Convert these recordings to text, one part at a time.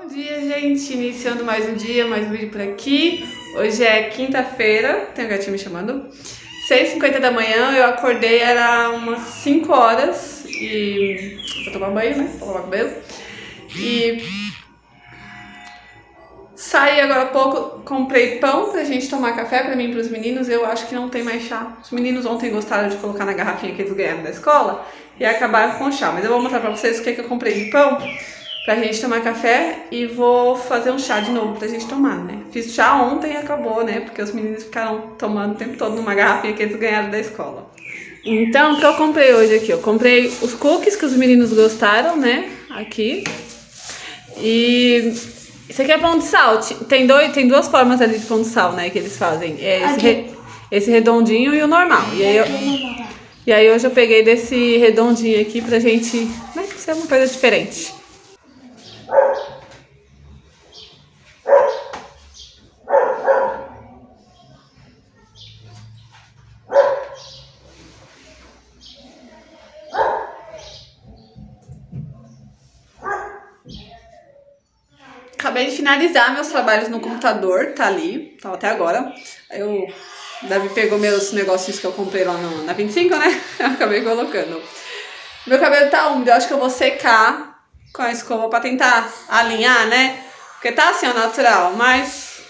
Bom dia, gente! Iniciando mais um dia, mais um vídeo por aqui. Hoje é quinta-feira, tem um gatinho me chamando. 6h50 da manhã, eu acordei, era umas 5 horas e. Vou tomar banho, né? Vou lavar cabelo. E. Saí agora há pouco, comprei pão pra gente tomar café pra mim e pros meninos. Eu acho que não tem mais chá. Os meninos ontem gostaram de colocar na garrafinha que eles ganharam da escola e acabaram com chá. Mas eu vou mostrar pra vocês o que, que eu comprei de pão pra gente tomar café e vou fazer um chá de novo pra gente tomar, né? Fiz chá ontem e acabou, né? Porque os meninos ficaram tomando o tempo todo numa garrafinha que eles ganharam da escola. Então, o que eu comprei hoje aqui? Eu comprei os cookies que os meninos gostaram, né? Aqui. E isso aqui é pão de sal. Tem, dois, tem duas formas ali de pão de sal, né? Que eles fazem. É esse, re, esse redondinho e o normal. E aí, eu, e aí hoje eu peguei desse redondinho aqui pra gente, né? Ser uma coisa diferente. Acabei de finalizar meus trabalhos no computador, tá ali, tá até agora. Eu, Davi pegou meus negocinhos que eu comprei lá no, na 25, né? Eu acabei colocando. Meu cabelo tá úmido, eu acho que eu vou secar com a escova pra tentar alinhar, né? Porque tá assim, ó, natural, mas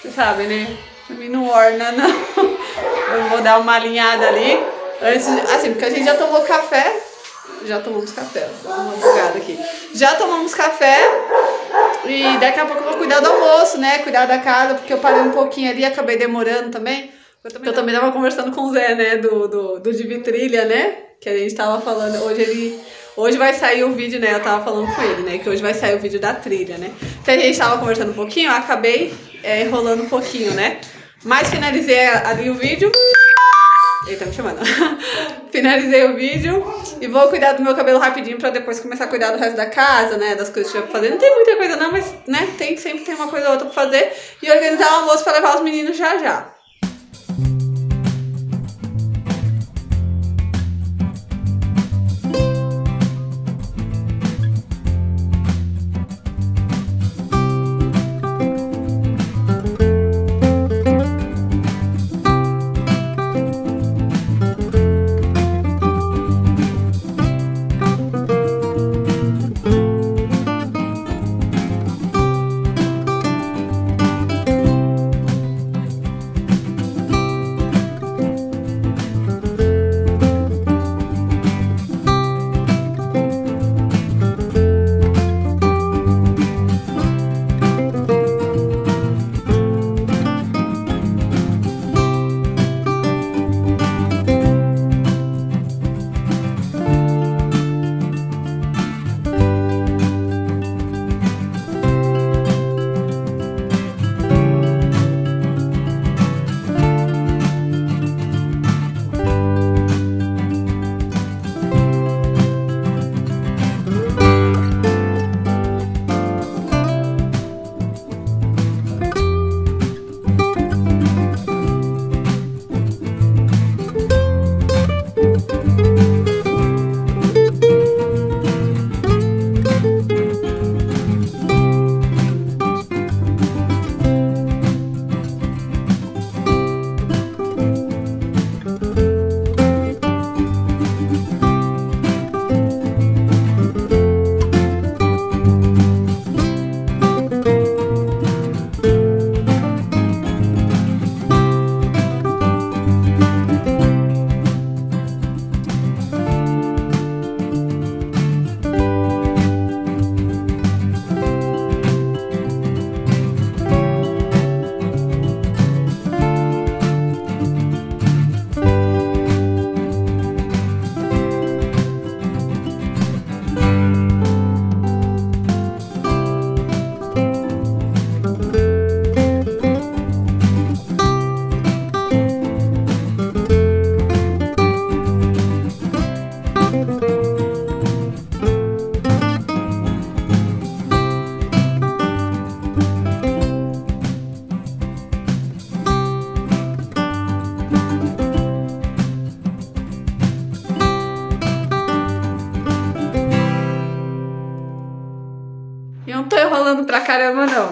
você sabe, né? Pra mim não orna, não. Eu vou dar uma alinhada ali. Antes, assim, porque a gente já tomou café. Já tomamos café, uma bugada aqui. Já tomamos café. E daqui a pouco eu vou cuidar do almoço, né? Cuidar da casa, porque eu parei um pouquinho ali, acabei demorando também. Eu também, eu também tava conversando com o Zé, né? Do, do, do de Vitrilha, né? Que a gente tava falando. Hoje ele. Hoje vai sair o vídeo, né? Eu tava falando com ele, né? Que hoje vai sair o vídeo da trilha, né? Então a gente tava conversando um pouquinho, eu acabei é, enrolando um pouquinho, né? Mas finalizei ali o vídeo. Ele tá me chamando. Finalizei o vídeo e vou cuidar do meu cabelo rapidinho pra depois começar a cuidar do resto da casa, né? Das coisas que eu tiver pra fazer. Não tem muita coisa não, mas, né? Tem, sempre tem uma coisa ou outra pra fazer. E organizar o almoço pra levar os meninos já já.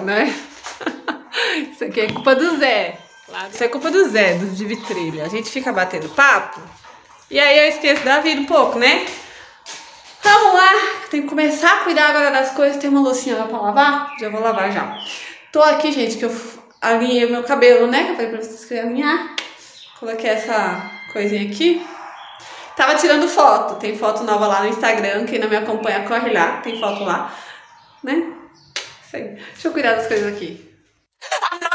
Né? Isso aqui é culpa do Zé. Isso é culpa do Zé, do de vitrilha. A gente fica batendo papo e aí eu esqueço da vida um pouco, né? Vamos lá, tem que começar a cuidar agora das coisas. Tem uma loucinha lá pra lavar? Já vou lavar já. Tô aqui, gente, que eu alinhei meu cabelo, né? Que eu falei pra vocês que eu ia alinhar. Coloquei essa coisinha aqui. Tava tirando foto. Tem foto nova lá no Instagram. Quem não me acompanha, corre lá. Tem foto lá. Né? Aí. Deixa eu cuidar das coisas aqui.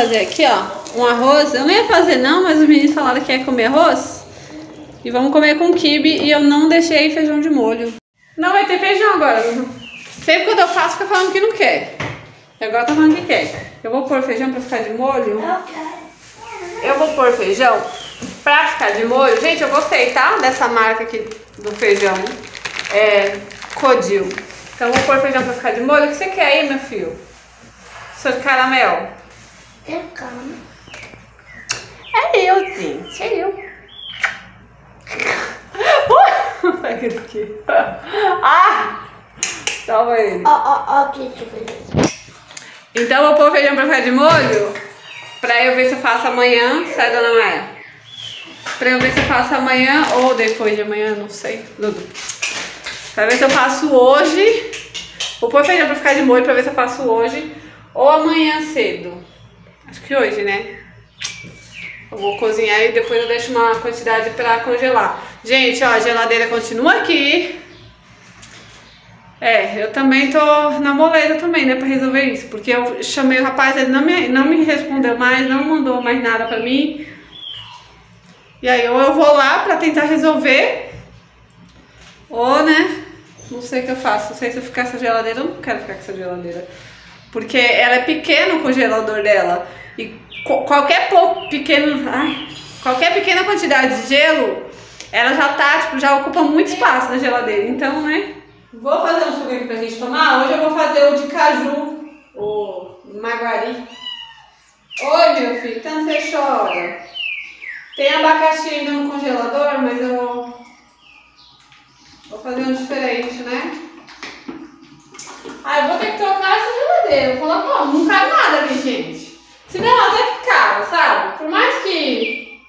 fazer aqui, ó, um arroz. Eu não ia fazer não, mas os meninos falaram que ia comer arroz. E vamos comer com quibe e eu não deixei feijão de molho. Não vai ter feijão agora. Sempre quando eu faço, fica falando que não quer. E agora tá falando que quer. Eu vou pôr feijão pra ficar de molho. Eu vou pôr feijão pra ficar de molho. Gente, eu gostei, tá? Dessa marca aqui do feijão. É Codil. Então eu vou pôr feijão pra ficar de molho. O que você quer aí, meu filho? Sou de caramel. Como. É eu, gente. É eu. Pega aqui. Ah! Toma ele. Ó, ó, ó, que. Então eu vou pôr feijão pra ficar de molho. Pra eu ver se eu faço amanhã. Sai, dona Maia. Pra eu ver se eu faço amanhã ou depois de amanhã, não sei. Dudu. Pra ver se eu faço hoje. Vou pôr feijão pra ficar de molho pra ver se eu faço hoje ou amanhã cedo. Acho que hoje, né? Eu vou cozinhar e depois eu deixo uma quantidade pra congelar. Gente, ó, a geladeira continua aqui. É, eu também tô na moleza também, né, pra resolver isso. Porque eu chamei o rapaz, ele não me, não me respondeu mais, não mandou mais nada pra mim. E aí, ou eu vou lá pra tentar resolver, ou, né, não sei o que eu faço. Não sei se eu ficar com essa geladeira, eu não quero ficar com essa geladeira. Porque ela é pequena o congelador dela. E qualquer pouco pequeno. Ai, qualquer pequena quantidade de gelo, ela já tá, tipo, já ocupa muito espaço na geladeira. Então, né? Vou fazer um suco aqui pra gente tomar. Hoje eu vou fazer o de caju, o maguari. Oi, meu filho, tanto você chora. Tem abacaxi ainda no congelador, mas eu vou fazer um diferente, né? Ah, eu vou ter que trocar essa geladeira. Eu falar, pô, não cabe nada ali, gente. Senão até que cabe, sabe? Por mais que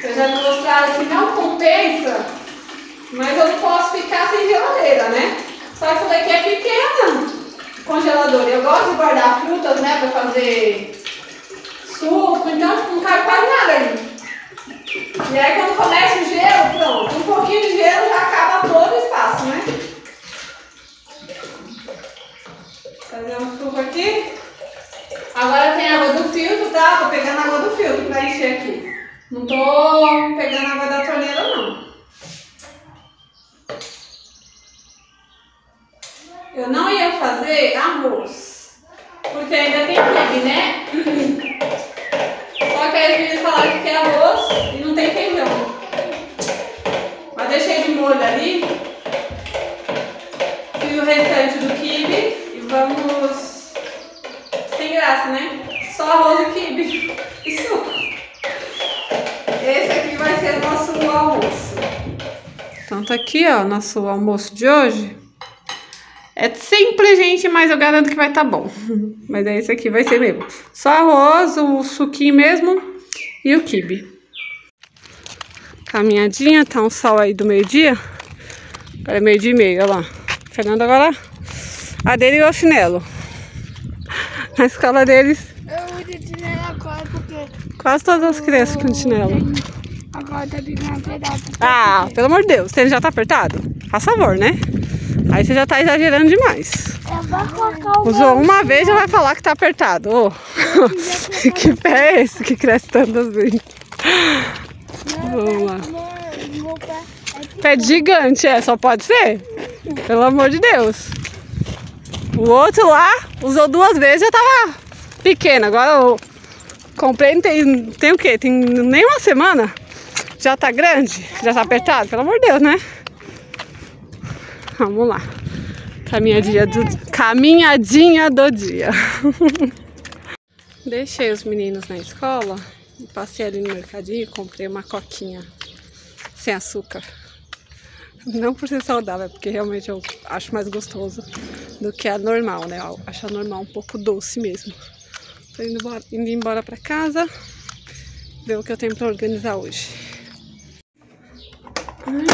seja mostrado que não compensa, mas eu não posso ficar sem geladeira, né? Só que essa daqui é pequena, congelador. Eu gosto de guardar frutas, né, pra fazer suco, então não cabe quase nada ali. E aí quando começa o gelo, pronto, um pouquinho de gelo já acaba todo o espaço, né? Fazer um suco aqui. Agora tem água do filtro, tá? Tô pegando água do filtro pra encher aqui. Não tô pegando água da torneira, não. Eu não ia fazer arroz. Porque ainda tem quibe, né? Só que aí meninos falaram que quer arroz e não tem feijão. Mas deixei de molho ali. Fiz o restante do quibe e vamos. Graça, né? Só arroz e quibe e suco. Esse aqui vai ser o nosso almoço. Então tá aqui, ó, nosso almoço de hoje. É simples, gente, mas eu garanto que vai tá bom. Mas é esse aqui, vai ser mesmo. Só arroz, o suquinho mesmo e o quibe. Caminhadinha, tá um sol aí do meio-dia. Agora é meio-dia e meio, olha lá. Fernando agora, a dele e o chinelo. Na escola deles, Eu uso chinelo agora porque quase todas as crianças com chinelo. agora tá pedaço. Ah, pelo amor de Deus, você já tá apertado? Faz favor, né? Aí você já tá exagerando demais. O Usou uma vez já vai falar que tá apertado. Ô, que pé é esse que cresce tantas vezes? Vamos lá. pé. É Pé gigante, é, só pode ser? Pelo amor de Deus. O outro lá usou duas vezes já tava pequeno. Agora eu comprei, tem, tem o quê? Tem nem uma semana? Já tá grande? Já tá apertado? Pelo amor de Deus, né? Vamos lá. Caminhadinha do, caminhadinha do dia. Deixei os meninos na escola e passei ali no mercadinho e comprei uma coquinha sem açúcar. Não por ser saudável, é porque realmente eu acho mais gostoso do que a normal, né? Eu acho a normal um pouco doce mesmo. Tô indo embora, indo embora pra casa, ver o que eu tenho pra organizar hoje. Ai.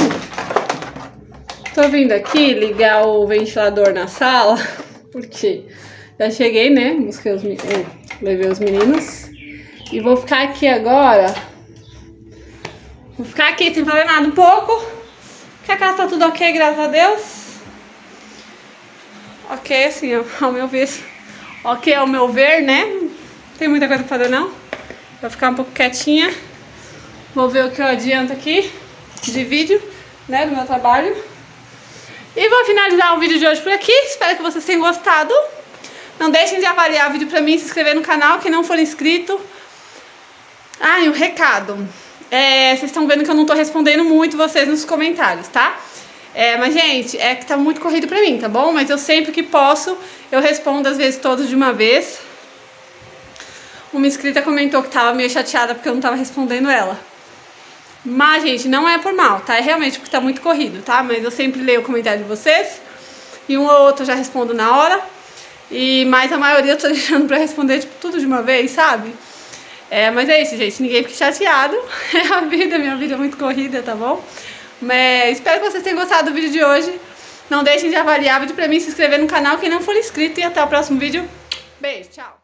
Tô vindo aqui ligar o ventilador na sala, porque já cheguei, né? Busquei os, eu levei os meninos. E vou ficar aqui agora. Vou ficar aqui sem fazer nada um pouco. Porque a casa tá tudo ok, graças a Deus. Ok, assim, ao meu ver. Ok, ao meu ver, né? Não tem muita coisa pra fazer, não. Vou ficar um pouco quietinha. Vou ver o que eu adianto aqui de vídeo, né? Do meu trabalho. E vou finalizar o vídeo de hoje por aqui. Espero que vocês tenham gostado. Não deixem de avaliar o vídeo pra mim, se inscrever no canal, quem não for inscrito. Ah, e um recado. É, vocês estão vendo que eu não tô respondendo muito vocês nos comentários, tá? É, mas, gente, é que tá muito corrido pra mim, tá bom? Mas eu sempre que posso, eu respondo às vezes todos de uma vez. Uma inscrita comentou que tava meio chateada porque eu não tava respondendo ela. Mas, gente, não é por mal, tá? É realmente porque tá muito corrido, tá? Mas eu sempre leio o comentário de vocês. E um ou outro eu já respondo na hora. E mais a maioria eu tô deixando pra responder tipo, tudo de uma vez, sabe? É, mas é isso, gente. Ninguém fique chateado. É a vida, minha vida é muito corrida, tá bom? Mas espero que vocês tenham gostado do vídeo de hoje. Não deixem de avaliar o vídeo pra mim, se inscrever no canal quem não for inscrito. E até o próximo vídeo. Beijo, tchau.